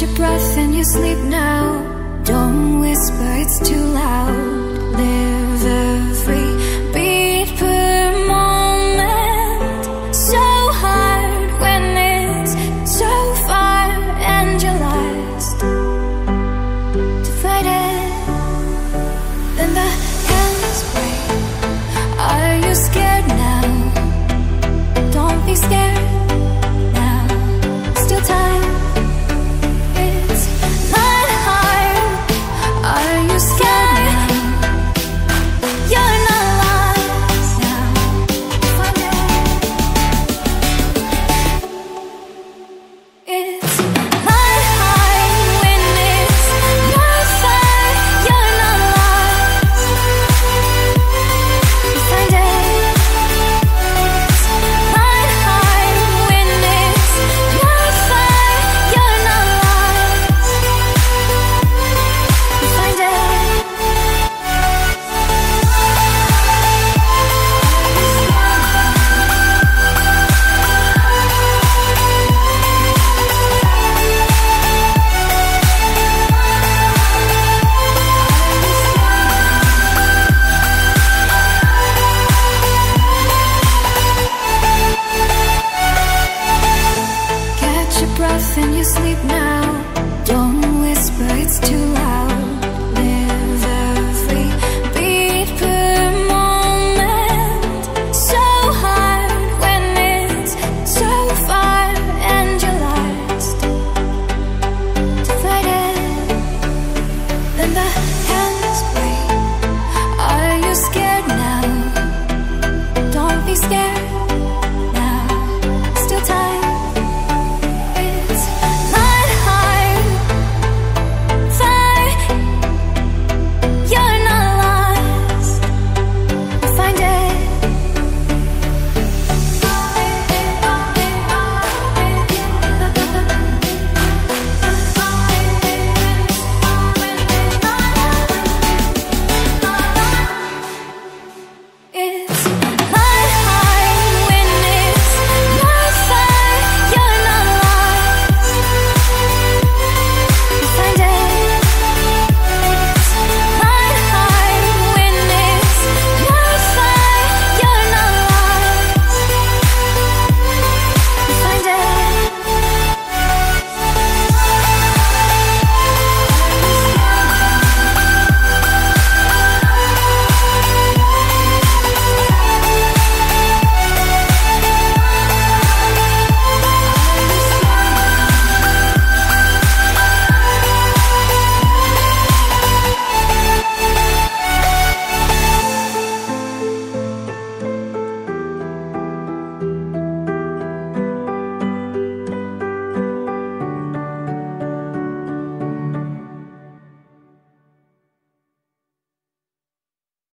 your breath and you sleep now. Don't whisper, it's too loud. Your breath and you sleep now. Don't whisper, it's too loud. Live every beat per moment. So hard when it's so far and you're lost. It, then the.